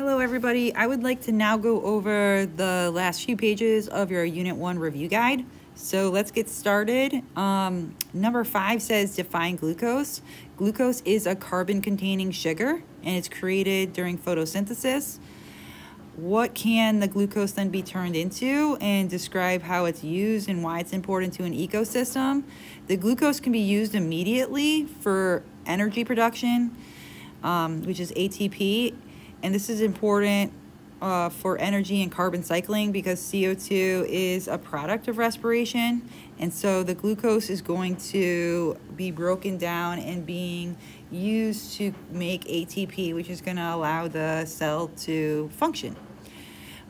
Hello everybody, I would like to now go over the last few pages of your Unit 1 review guide. So let's get started. Um, number 5 says define glucose. Glucose is a carbon containing sugar and it's created during photosynthesis. What can the glucose then be turned into and describe how it's used and why it's important to an ecosystem. The glucose can be used immediately for energy production, um, which is ATP and this is important uh, for energy and carbon cycling because CO2 is a product of respiration. And so the glucose is going to be broken down and being used to make ATP, which is going to allow the cell to function.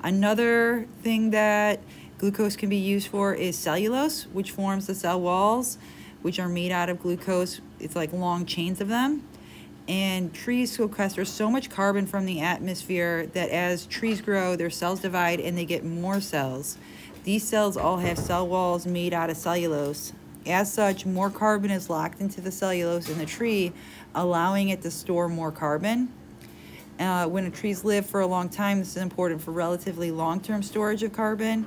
Another thing that glucose can be used for is cellulose, which forms the cell walls, which are made out of glucose. It's like long chains of them and trees sequester so much carbon from the atmosphere that as trees grow, their cells divide and they get more cells. These cells all have cell walls made out of cellulose. As such, more carbon is locked into the cellulose in the tree, allowing it to store more carbon. Uh, when a trees live for a long time, this is important for relatively long-term storage of carbon,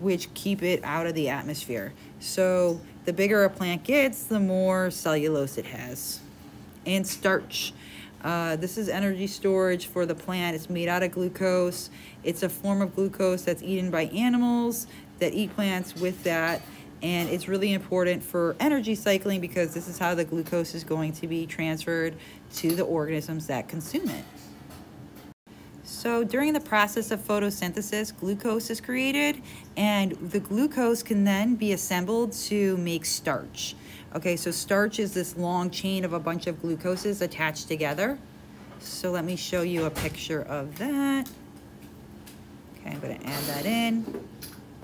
which keep it out of the atmosphere. So the bigger a plant gets, the more cellulose it has and starch. Uh, this is energy storage for the plant. It's made out of glucose. It's a form of glucose that's eaten by animals that eat plants with that. And it's really important for energy cycling because this is how the glucose is going to be transferred to the organisms that consume it. So during the process of photosynthesis, glucose is created and the glucose can then be assembled to make starch. Okay, so starch is this long chain of a bunch of glucoses attached together. So let me show you a picture of that. Okay, I'm gonna add that in.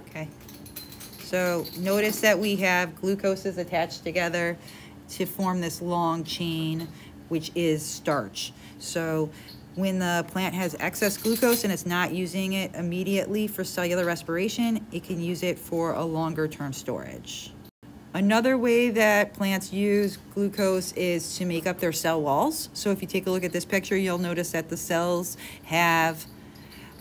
Okay, so notice that we have glucoses attached together to form this long chain, which is starch. So when the plant has excess glucose and it's not using it immediately for cellular respiration, it can use it for a longer term storage. Another way that plants use glucose is to make up their cell walls. So if you take a look at this picture, you'll notice that the cells have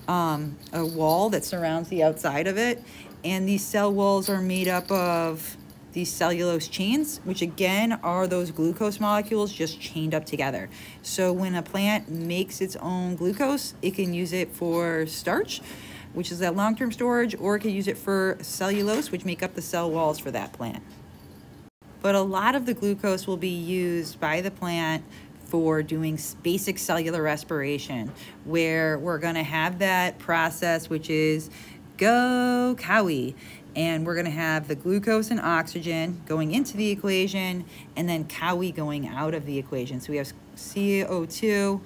um, a wall that surrounds the outside of it. And these cell walls are made up of these cellulose chains, which again are those glucose molecules just chained up together. So when a plant makes its own glucose, it can use it for starch, which is that long-term storage, or it can use it for cellulose, which make up the cell walls for that plant but a lot of the glucose will be used by the plant for doing basic cellular respiration, where we're going to have that process, which is go cowie. And we're going to have the glucose and oxygen going into the equation, and then cowie going out of the equation. So we have CO2,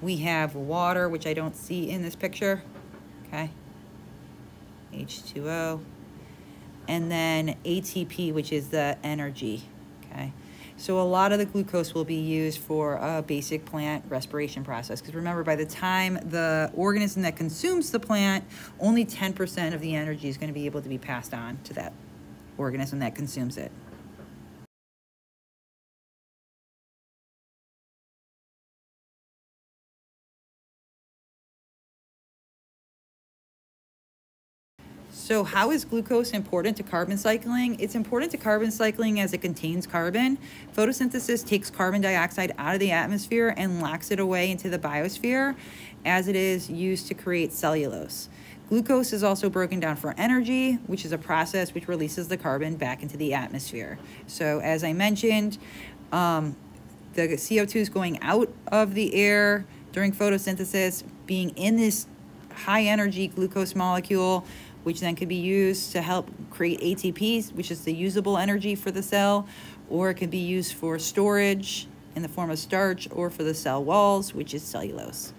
we have water, which I don't see in this picture, okay? H2O, and then ATP, which is the energy, okay? So a lot of the glucose will be used for a basic plant respiration process. Because remember, by the time the organism that consumes the plant, only 10% of the energy is going to be able to be passed on to that organism that consumes it. So how is glucose important to carbon cycling? It's important to carbon cycling as it contains carbon. Photosynthesis takes carbon dioxide out of the atmosphere and locks it away into the biosphere as it is used to create cellulose. Glucose is also broken down for energy, which is a process which releases the carbon back into the atmosphere. So as I mentioned, um, the CO2 is going out of the air during photosynthesis, being in this high energy glucose molecule, which then could be used to help create ATP, which is the usable energy for the cell, or it can be used for storage in the form of starch or for the cell walls, which is cellulose.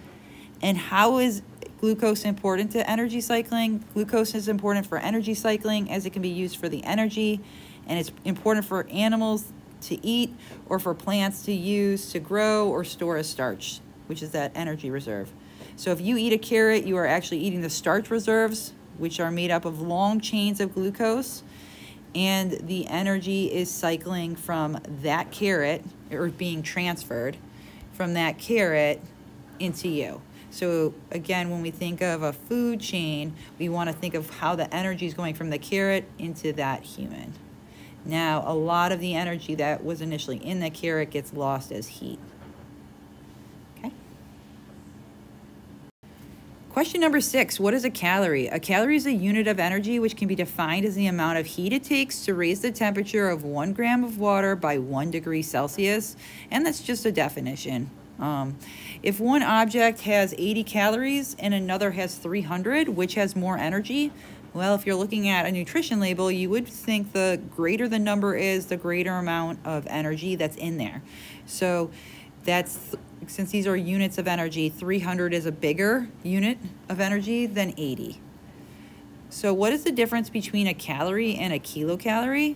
And how is glucose important to energy cycling? Glucose is important for energy cycling as it can be used for the energy, and it's important for animals to eat or for plants to use to grow or store as starch, which is that energy reserve. So if you eat a carrot, you are actually eating the starch reserves which are made up of long chains of glucose and the energy is cycling from that carrot or being transferred from that carrot into you. So again, when we think of a food chain, we want to think of how the energy is going from the carrot into that human. Now, a lot of the energy that was initially in the carrot gets lost as heat. Question number six, what is a calorie? A calorie is a unit of energy which can be defined as the amount of heat it takes to raise the temperature of one gram of water by one degree Celsius. And that's just a definition. Um, if one object has 80 calories and another has 300, which has more energy? Well, if you're looking at a nutrition label, you would think the greater the number is, the greater amount of energy that's in there. So that's, since these are units of energy, 300 is a bigger unit of energy than 80. So what is the difference between a calorie and a kilocalorie?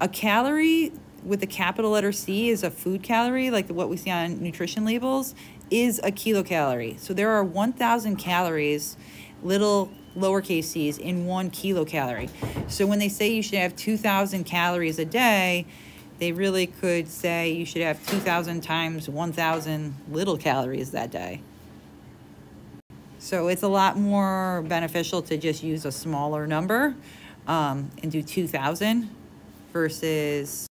A calorie with the capital letter C is a food calorie, like what we see on nutrition labels, is a kilocalorie. So there are 1,000 calories, little lowercase c's, in one kilocalorie. So when they say you should have 2,000 calories a day, they really could say you should have 2,000 times 1,000 little calories that day. So it's a lot more beneficial to just use a smaller number um, and do 2,000 versus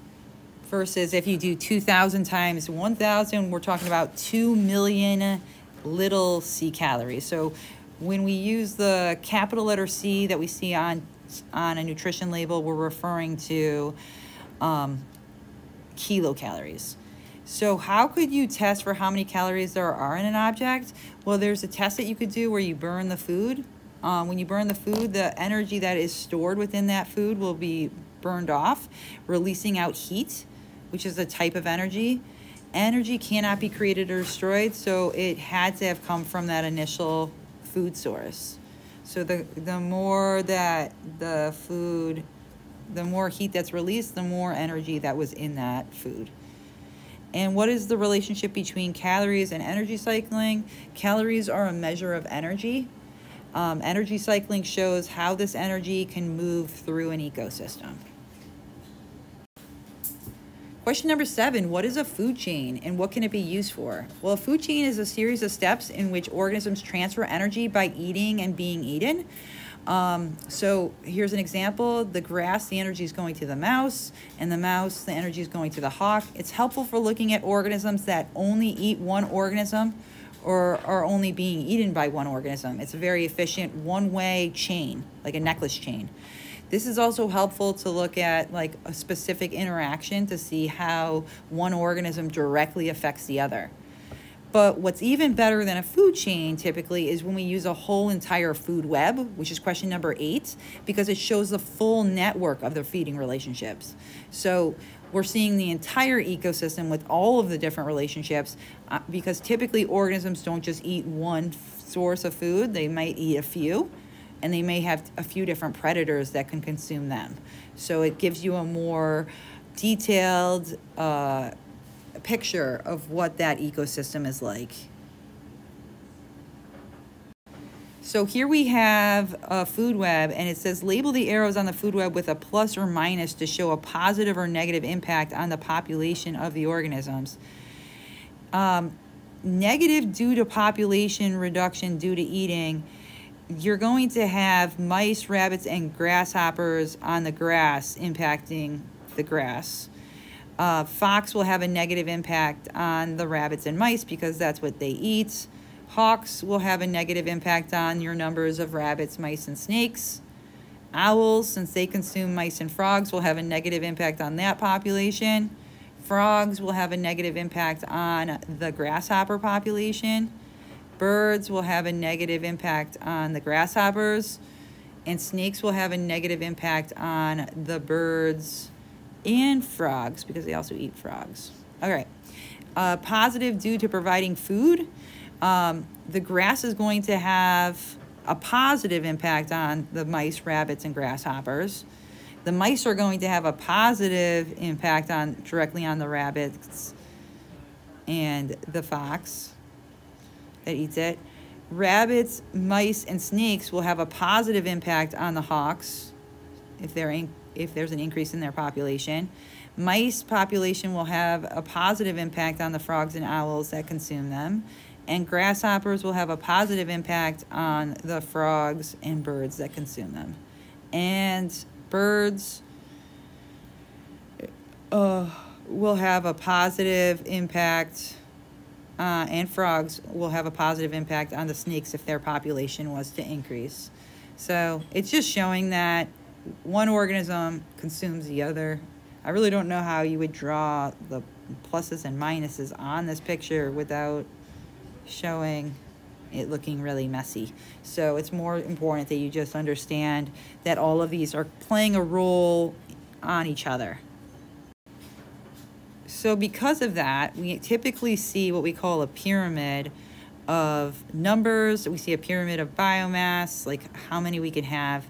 versus if you do 2,000 times 1,000, we're talking about 2 million little C calories. So when we use the capital letter C that we see on, on a nutrition label, we're referring to um, kilocalories. So how could you test for how many calories there are in an object? Well, there's a test that you could do where you burn the food. Um, when you burn the food, the energy that is stored within that food will be burned off, releasing out heat which is a type of energy. Energy cannot be created or destroyed, so it had to have come from that initial food source. So the, the more that the food, the more heat that's released, the more energy that was in that food. And what is the relationship between calories and energy cycling? Calories are a measure of energy. Um, energy cycling shows how this energy can move through an ecosystem. Question number seven, what is a food chain and what can it be used for? Well, a food chain is a series of steps in which organisms transfer energy by eating and being eaten. Um, so here's an example. The grass, the energy is going to the mouse, and the mouse, the energy is going to the hawk. It's helpful for looking at organisms that only eat one organism or are only being eaten by one organism. It's a very efficient one-way chain, like a necklace chain. This is also helpful to look at like a specific interaction to see how one organism directly affects the other. But what's even better than a food chain typically is when we use a whole entire food web, which is question number eight, because it shows the full network of the feeding relationships. So we're seeing the entire ecosystem with all of the different relationships uh, because typically organisms don't just eat one source of food, they might eat a few and they may have a few different predators that can consume them. So it gives you a more detailed uh, picture of what that ecosystem is like. So here we have a food web and it says label the arrows on the food web with a plus or minus to show a positive or negative impact on the population of the organisms. Um, negative due to population reduction due to eating you're going to have mice, rabbits, and grasshoppers on the grass impacting the grass. Uh, fox will have a negative impact on the rabbits and mice because that's what they eat. Hawks will have a negative impact on your numbers of rabbits, mice, and snakes. Owls, since they consume mice and frogs, will have a negative impact on that population. Frogs will have a negative impact on the grasshopper population. Birds will have a negative impact on the grasshoppers, and snakes will have a negative impact on the birds and frogs because they also eat frogs. All right. Uh, positive due to providing food. Um, the grass is going to have a positive impact on the mice, rabbits, and grasshoppers. The mice are going to have a positive impact on directly on the rabbits and the fox that eats it. Rabbits, mice, and snakes will have a positive impact on the hawks if, they're in, if there's an increase in their population. Mice population will have a positive impact on the frogs and owls that consume them. And grasshoppers will have a positive impact on the frogs and birds that consume them. And birds uh, will have a positive impact, uh, and frogs will have a positive impact on the snakes if their population was to increase. So it's just showing that one organism consumes the other. I really don't know how you would draw the pluses and minuses on this picture without showing it looking really messy. So it's more important that you just understand that all of these are playing a role on each other. So because of that, we typically see what we call a pyramid of numbers. We see a pyramid of biomass, like how many we can have,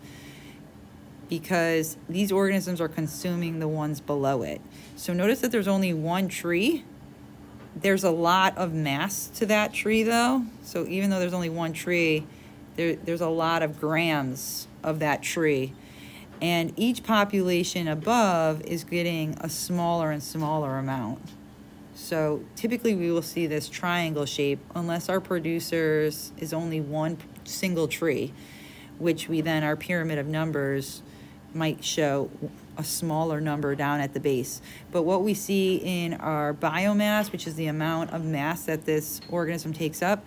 because these organisms are consuming the ones below it. So notice that there's only one tree. There's a lot of mass to that tree though. So even though there's only one tree, there, there's a lot of grams of that tree and each population above is getting a smaller and smaller amount. So typically we will see this triangle shape unless our producers is only one single tree, which we then, our pyramid of numbers might show a smaller number down at the base. But what we see in our biomass, which is the amount of mass that this organism takes up,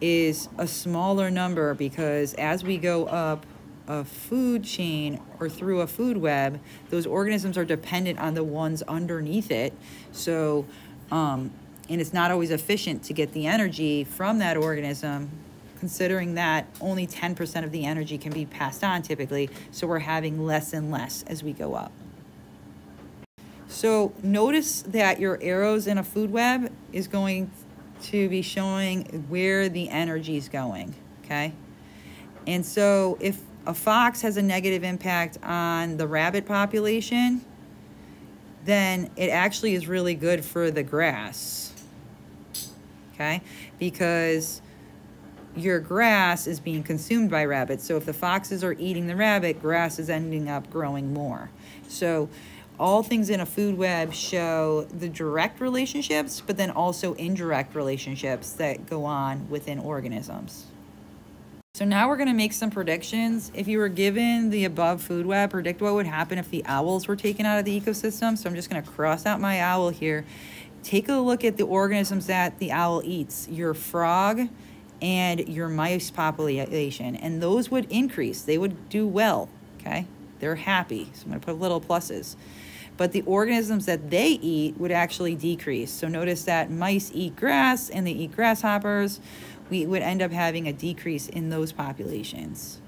is a smaller number because as we go up, a food chain or through a food web, those organisms are dependent on the ones underneath it. So, um, and it's not always efficient to get the energy from that organism, considering that only 10% of the energy can be passed on typically. So we're having less and less as we go up. So notice that your arrows in a food web is going to be showing where the energy is going, okay? And so if a fox has a negative impact on the rabbit population, then it actually is really good for the grass. Okay? Because your grass is being consumed by rabbits. So if the foxes are eating the rabbit, grass is ending up growing more. So all things in a food web show the direct relationships, but then also indirect relationships that go on within organisms. So now we're going to make some predictions. If you were given the above food web, predict what would happen if the owls were taken out of the ecosystem. So I'm just going to cross out my owl here. Take a look at the organisms that the owl eats. Your frog and your mice population. And those would increase. They would do well, okay? They're happy. So I'm to put little pluses. But the organisms that they eat would actually decrease. So notice that mice eat grass and they eat grasshoppers we would end up having a decrease in those populations.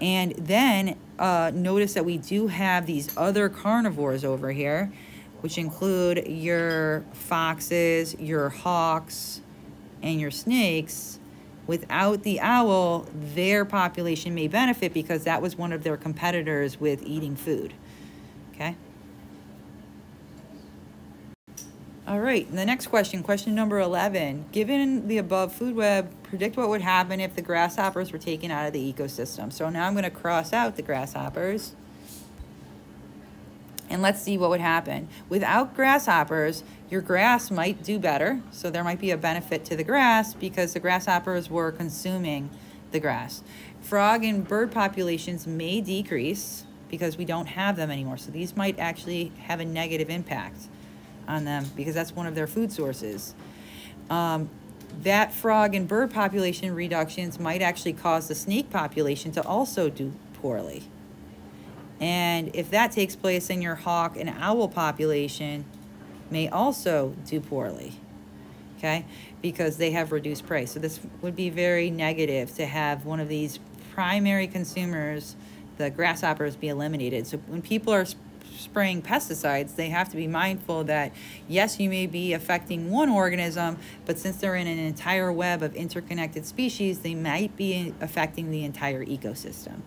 And then uh, notice that we do have these other carnivores over here, which include your foxes, your hawks, and your snakes. Without the owl, their population may benefit because that was one of their competitors with eating food. Okay? All right, the next question, question number 11. Given the above food web, predict what would happen if the grasshoppers were taken out of the ecosystem. So now I'm going to cross out the grasshoppers. And let's see what would happen. Without grasshoppers, your grass might do better. So there might be a benefit to the grass because the grasshoppers were consuming the grass. Frog and bird populations may decrease because we don't have them anymore. So these might actually have a negative impact on them because that's one of their food sources. Um, that frog and bird population reductions might actually cause the snake population to also do poorly. And if that takes place, in your hawk and owl population may also do poorly, okay? Because they have reduced prey. So this would be very negative to have one of these primary consumers, the grasshoppers, be eliminated. So when people are spraying pesticides, they have to be mindful that yes, you may be affecting one organism, but since they're in an entire web of interconnected species, they might be affecting the entire ecosystem.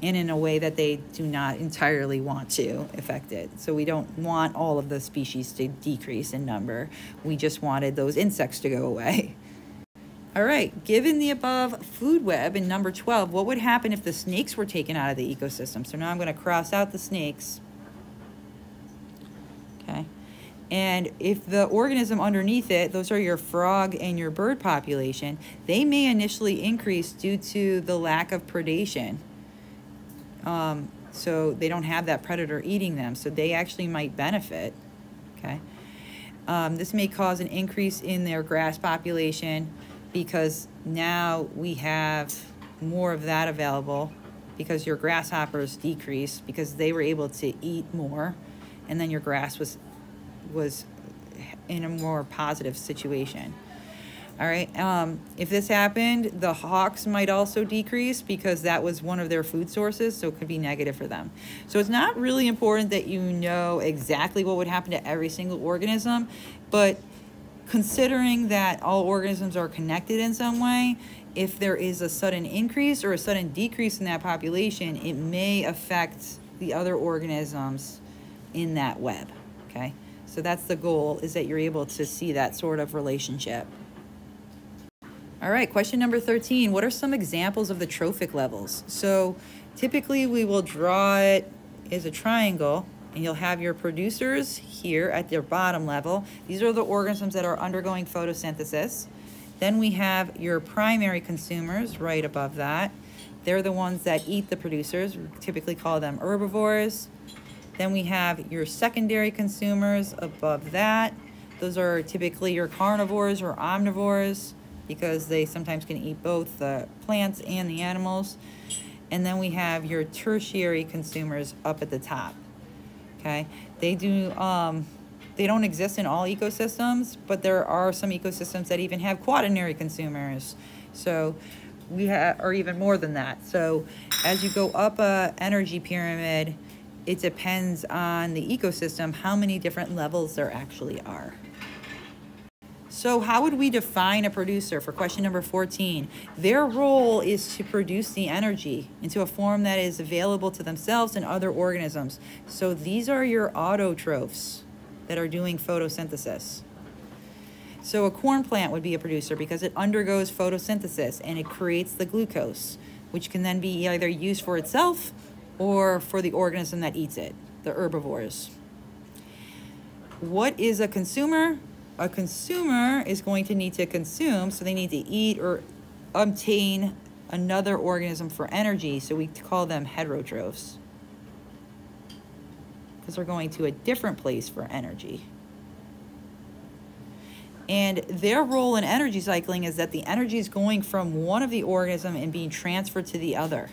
And in a way that they do not entirely want to affect it. So we don't want all of the species to decrease in number. We just wanted those insects to go away. All right, given the above food web in number 12, what would happen if the snakes were taken out of the ecosystem? So now I'm going to cross out the snakes. Okay. And if the organism underneath it, those are your frog and your bird population, they may initially increase due to the lack of predation. Um, so they don't have that predator eating them, so they actually might benefit. Okay. Um, this may cause an increase in their grass population because now we have more of that available because your grasshoppers decrease because they were able to eat more and then your grass was was in a more positive situation. All right. Um, if this happened, the hawks might also decrease because that was one of their food sources, so it could be negative for them. So it's not really important that you know exactly what would happen to every single organism, but considering that all organisms are connected in some way, if there is a sudden increase or a sudden decrease in that population, it may affect the other organisms in that web. Okay. So that's the goal is that you're able to see that sort of relationship. All right, question number 13. What are some examples of the trophic levels? So typically we will draw it as a triangle and you'll have your producers here at their bottom level. These are the organisms that are undergoing photosynthesis. Then we have your primary consumers right above that. They're the ones that eat the producers. We typically call them herbivores. Then we have your secondary consumers above that. Those are typically your carnivores or omnivores because they sometimes can eat both the plants and the animals. And then we have your tertiary consumers up at the top. Okay, they do. Um, they don't exist in all ecosystems, but there are some ecosystems that even have quaternary consumers. So we have, or even more than that. So as you go up a energy pyramid, it depends on the ecosystem how many different levels there actually are. So how would we define a producer for question number 14? Their role is to produce the energy into a form that is available to themselves and other organisms. So these are your autotrophs that are doing photosynthesis. So a corn plant would be a producer because it undergoes photosynthesis and it creates the glucose, which can then be either used for itself or for the organism that eats it, the herbivores. What is a consumer? A consumer is going to need to consume, so they need to eat or obtain another organism for energy, so we call them heterotrophs because they're going to a different place for energy. And their role in energy cycling is that the energy is going from one of the organism and being transferred to the other.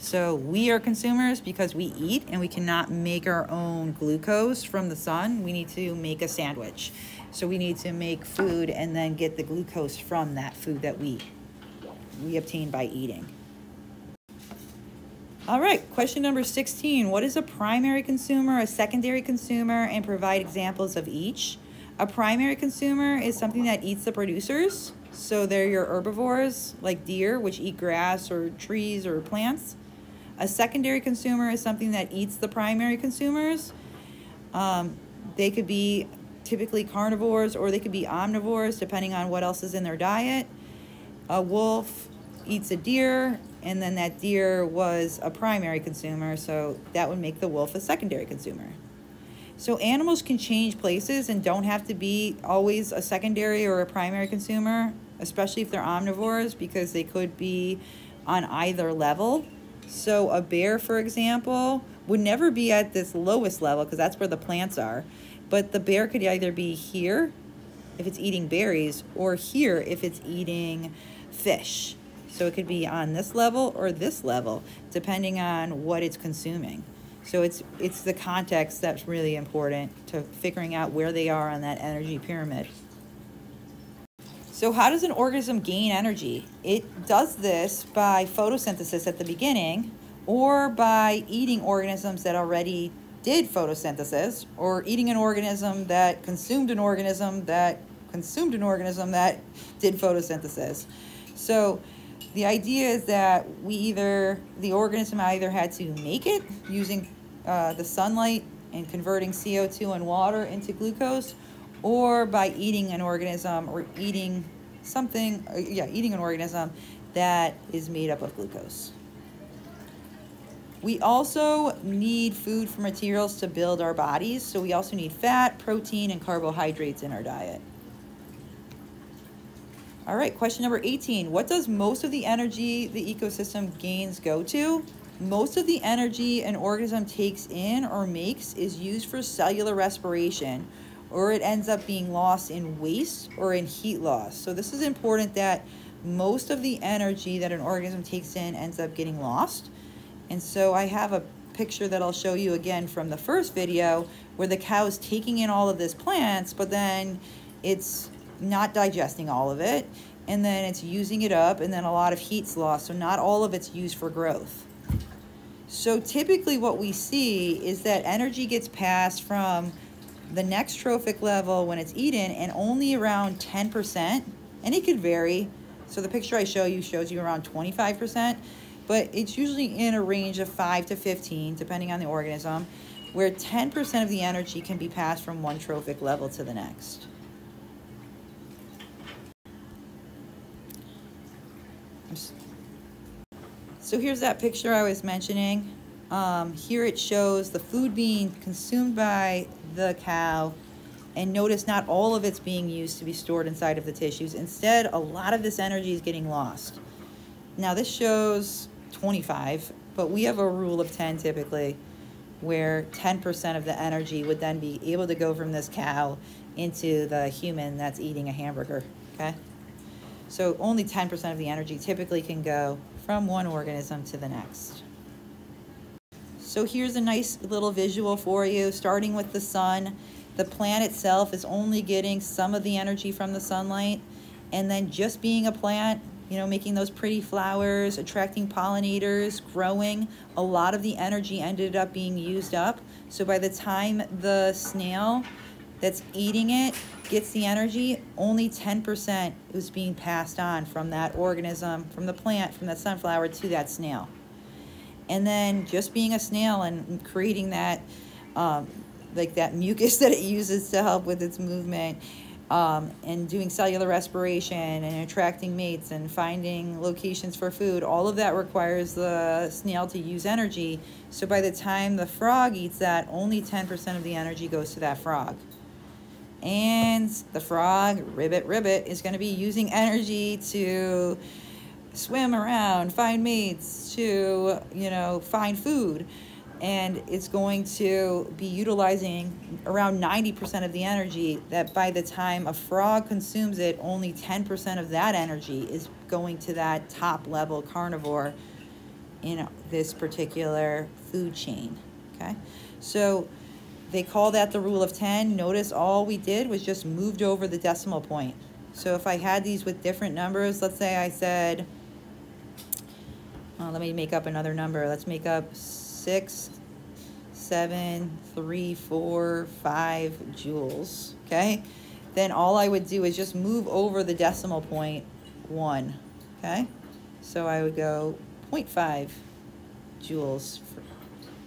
So we are consumers because we eat and we cannot make our own glucose from the sun. We need to make a sandwich. So we need to make food and then get the glucose from that food that we we obtain by eating. All right, question number 16. What is a primary consumer, a secondary consumer, and provide examples of each? A primary consumer is something that eats the producers. So they're your herbivores, like deer, which eat grass or trees or plants. A secondary consumer is something that eats the primary consumers. Um, they could be typically carnivores or they could be omnivores depending on what else is in their diet. A wolf eats a deer and then that deer was a primary consumer so that would make the wolf a secondary consumer. So animals can change places and don't have to be always a secondary or a primary consumer, especially if they're omnivores because they could be on either level. So a bear, for example, would never be at this lowest level because that's where the plants are. But the bear could either be here if it's eating berries or here if it's eating fish. So it could be on this level or this level, depending on what it's consuming. So it's it's the context that's really important to figuring out where they are on that energy pyramid. So how does an organism gain energy? It does this by photosynthesis at the beginning or by eating organisms that already did photosynthesis or eating an organism that consumed an organism that consumed an organism that did photosynthesis. So the idea is that we either, the organism either had to make it using uh, the sunlight and converting CO2 and water into glucose or by eating an organism or eating something, uh, yeah, eating an organism that is made up of glucose. We also need food for materials to build our bodies. So we also need fat, protein, and carbohydrates in our diet. All right, question number 18. What does most of the energy the ecosystem gains go to? Most of the energy an organism takes in or makes is used for cellular respiration, or it ends up being lost in waste or in heat loss. So this is important that most of the energy that an organism takes in ends up getting lost. And so I have a picture that I'll show you again from the first video where the cow is taking in all of this plants, but then it's not digesting all of it, and then it's using it up, and then a lot of heat's lost, so not all of it's used for growth. So typically what we see is that energy gets passed from the next trophic level when it's eaten and only around 10%, and it could vary. So the picture I show you shows you around 25%, but it's usually in a range of 5 to 15, depending on the organism, where 10% of the energy can be passed from one trophic level to the next. So here's that picture I was mentioning. Um, here it shows the food being consumed by the cow and notice not all of it's being used to be stored inside of the tissues. Instead, a lot of this energy is getting lost. Now this shows 25, but we have a rule of 10 typically where 10% of the energy would then be able to go from this cow into the human that's eating a hamburger, okay? So only 10% of the energy typically can go from one organism to the next. So here's a nice little visual for you, starting with the sun. The plant itself is only getting some of the energy from the sunlight, and then just being a plant, you know, making those pretty flowers, attracting pollinators, growing, a lot of the energy ended up being used up. So by the time the snail that's eating it gets the energy, only 10% was being passed on from that organism, from the plant, from that sunflower to that snail. And then just being a snail and creating that, um, like that mucus that it uses to help with its movement, um, and doing cellular respiration and attracting mates and finding locations for food, all of that requires the snail to use energy. So by the time the frog eats that, only 10% of the energy goes to that frog. And the frog, ribbit, ribbit, is going to be using energy to swim around, find mates, to, you know, find food. And it's going to be utilizing around 90% of the energy that by the time a frog consumes it, only 10% of that energy is going to that top level carnivore in this particular food chain. Okay. So they call that the rule of 10. Notice all we did was just moved over the decimal point. So if I had these with different numbers, let's say I said, well, let me make up another number. Let's make up six, seven, three, four, five joules, okay? Then all I would do is just move over the decimal point one, okay? So I would go 0.5 joules for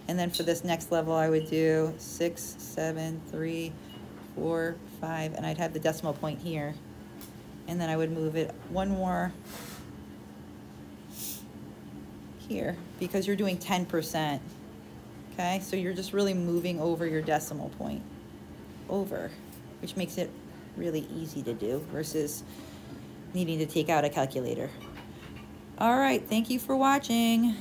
and then for this next level, I would do six, seven, three, four, five, and I'd have the decimal point here. And then I would move it one more here because you're doing 10%. Okay, so you're just really moving over your decimal point over, which makes it really easy to do versus needing to take out a calculator. All right, thank you for watching.